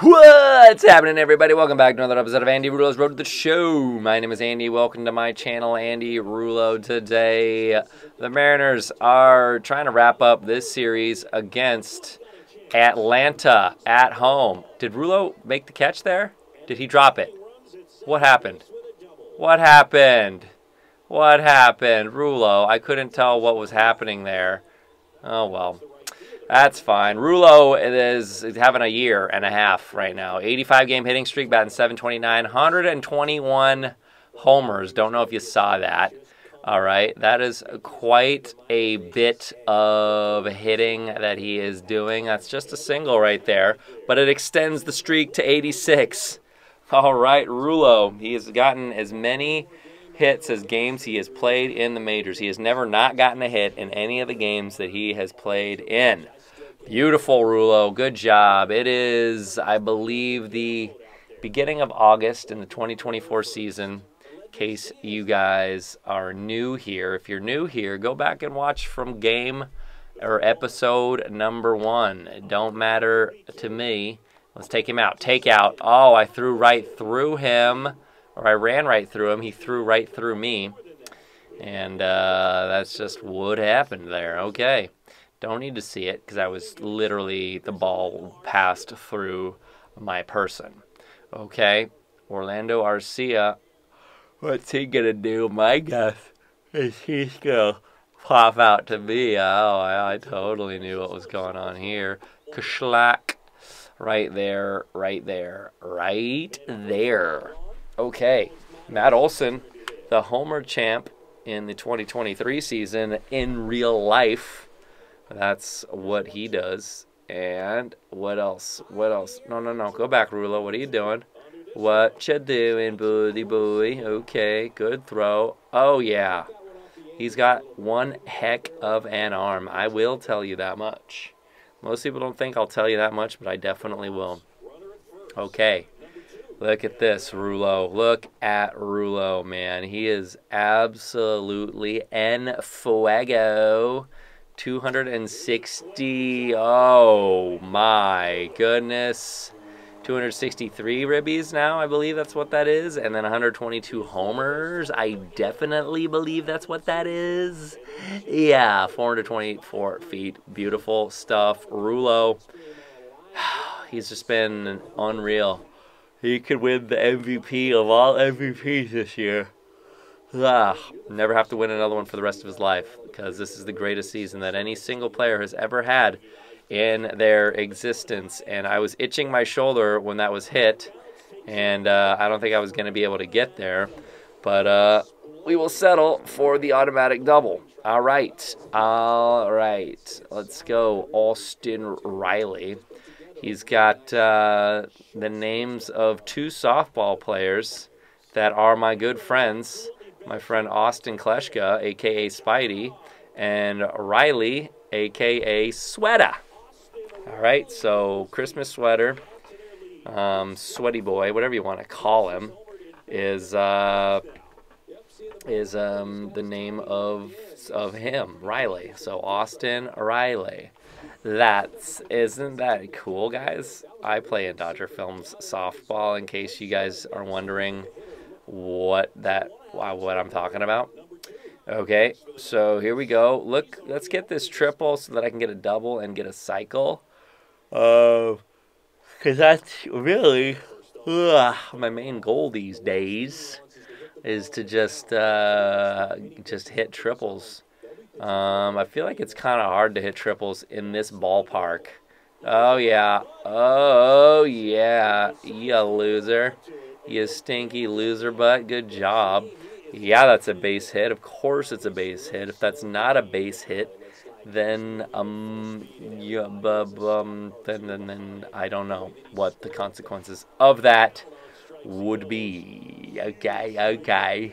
What's happening, everybody? Welcome back to another episode of Andy Rullo's Road to the Show. My name is Andy. Welcome to my channel, Andy Rullo. Today, the Mariners are trying to wrap up this series against Atlanta at home. Did Rullo make the catch there? Did he drop it? What happened? What happened? What happened? Rullo, I couldn't tell what was happening there. Oh, well. That's fine. Rullo is having a year and a half right now. 85 game hitting streak, batting 729, 121 homers. Don't know if you saw that. All right. That is quite a bit of hitting that he is doing. That's just a single right there, but it extends the streak to 86. All right, Rullo. He has gotten as many hits as games he has played in the majors. He has never not gotten a hit in any of the games that he has played in. Beautiful, Rullo. Good job. It is, I believe, the beginning of August in the 2024 season. In case you guys are new here, if you're new here, go back and watch from game or episode number one. It don't matter to me. Let's take him out. Take out. Oh, I threw right through him, or I ran right through him. He threw right through me. And uh, that's just what happened there. Okay. Don't need to see it because I was literally, the ball passed through my person. Okay, Orlando Arcia, what's he to do? My guess is he's to pop out to me. Oh, I, I totally knew what was going on here. Kashlak, right there, right there, right there. Okay, Matt Olson, the homer champ in the 2023 season in real life that's what he does. And what else? What else? No, no, no. Go back, Rullo. What are you doing? What you doing, booty boy? Okay, good throw. Oh, yeah. He's got one heck of an arm. I will tell you that much. Most people don't think I'll tell you that much, but I definitely will. Okay. Look at this, Rullo. Look at Rullo, man. He is absolutely en fuego. 260. Oh my goodness. 263 ribbies now, I believe that's what that is. And then 122 homers. I definitely believe that's what that is. Yeah, 424 feet. Beautiful stuff. Rullo. He's just been unreal. He could win the MVP of all MVPs this year. Ah, never have to win another one for the rest of his life because this is the greatest season that any single player has ever had in their existence. And I was itching my shoulder when that was hit, and uh, I don't think I was going to be able to get there. But uh, we will settle for the automatic double. All right. All right. Let's go. Austin Riley. He's got uh, the names of two softball players that are my good friends my friend Austin Kleschka, aka Spidey, and Riley, aka Sweater. All right, so Christmas sweater, um, sweaty boy, whatever you want to call him, is uh, is um, the name of of him, Riley. So Austin Riley. That's isn't that cool, guys? I play in Dodger Films softball. In case you guys are wondering what that what I'm talking about. Okay, so here we go. Look, let's get this triple so that I can get a double and get a cycle. Uh, cause that's really my main goal these days is to just uh, just hit triples. Um, I feel like it's kind of hard to hit triples in this ballpark. Oh yeah, oh yeah, you loser. You stinky loser butt. Good job. Yeah, that's a base hit. Of course it's a base hit. If that's not a base hit, then um yeah, um then, then then I don't know what the consequences of that would be. Okay, okay.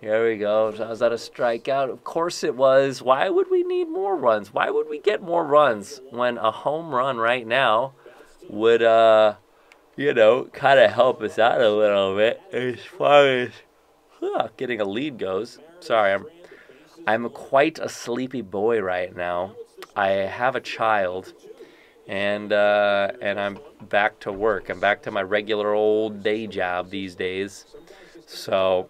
Here we go. Was that a strikeout? Of course it was. Why would we need more runs? Why would we get more runs when a home run right now would uh you know, kind of help us out a little bit as far as huh, getting a lead goes. Sorry, I'm I'm quite a sleepy boy right now. I have a child, and uh, and I'm back to work. I'm back to my regular old day job these days. So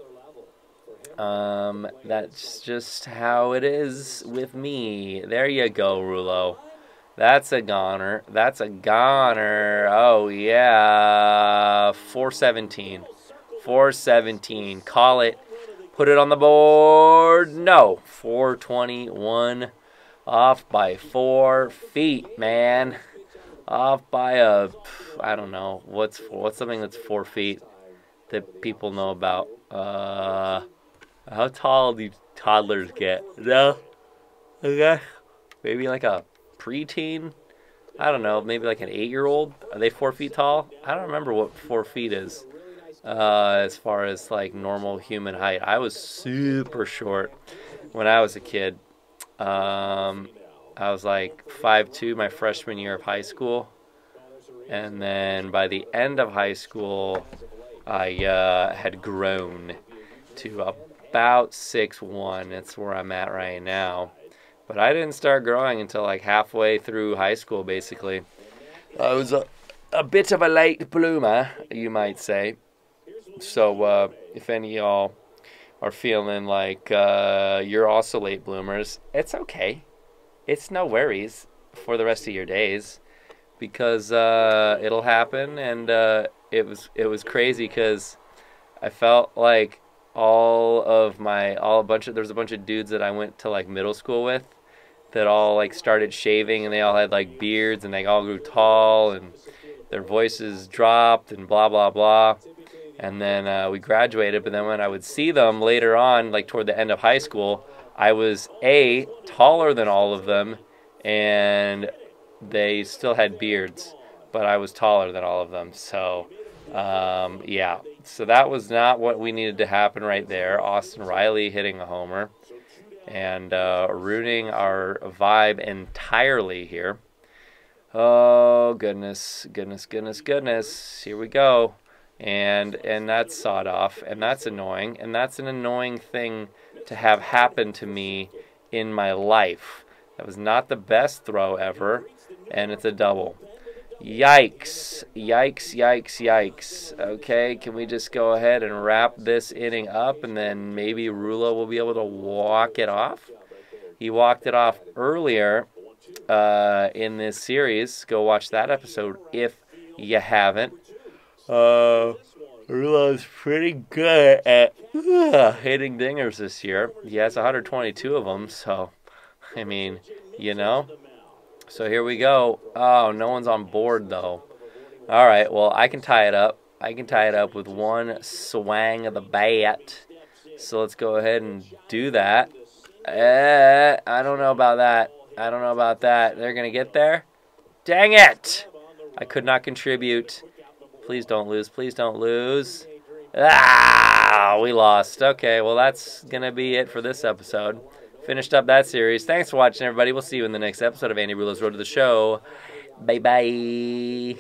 um, that's just how it is with me. There you go, Rullo. That's a goner. That's a goner. Oh yeah, 417. 417. Call it. Put it on the board. No. 421. Off by four feet, man. Off by a, I don't know. What's what's something that's four feet that people know about? Uh, how tall do toddlers get? No. Okay. Maybe like a preteen. I don't know. Maybe like an eight-year-old. Are they four feet tall? I don't remember what four feet is uh, as far as like normal human height. I was super short when I was a kid. Um, I was like five two my freshman year of high school, and then by the end of high school, I uh, had grown to about six one. That's where I'm at right now. But I didn't start growing until like halfway through high school, basically. I was a, a bit of a late bloomer, you might say. So uh, if any of y'all are feeling like uh, you're also late bloomers, it's okay. It's no worries for the rest of your days because uh, it'll happen. And uh, it was it was crazy because I felt like all of my all a bunch of there's a bunch of dudes that I went to like middle school with that all like started shaving and they all had like beards and they all grew tall and their voices dropped and blah blah blah and then uh, we graduated. But then when I would see them later on, like toward the end of high school, I was a taller than all of them, and they still had beards, but I was taller than all of them. So, um, yeah. So that was not what we needed to happen right there. Austin Riley hitting a homer and uh, ruining our vibe entirely here. Oh goodness, goodness, goodness, goodness! Here we go and and that's sawed off and that's annoying and that's an annoying thing to have happen to me in my life. That was not the best throw ever and it's a double. Yikes. Yikes yikes yikes. Okay can we just go ahead and wrap this inning up and then maybe Rullo will be able to walk it off? He walked it off earlier uh, in this series. Go watch that episode if you haven't uh, Rullo's pretty good at uh, hitting dingers this year. He has 122 of them, so I mean, you know. So here we go. Oh, no one's on board though. All right, well I can tie it up. I can tie it up with one swang of the bat. So let's go ahead and do that. Eh, I don't know about that. I don't know about that. They're gonna get there. Dang it! I could not contribute. Please don't lose. Please don't lose. Ah, we lost. Okay, well, that's going to be it for this episode. Finished up that series. Thanks for watching, everybody. We'll see you in the next episode of Andy Rullo's Road to the Show. Bye bye.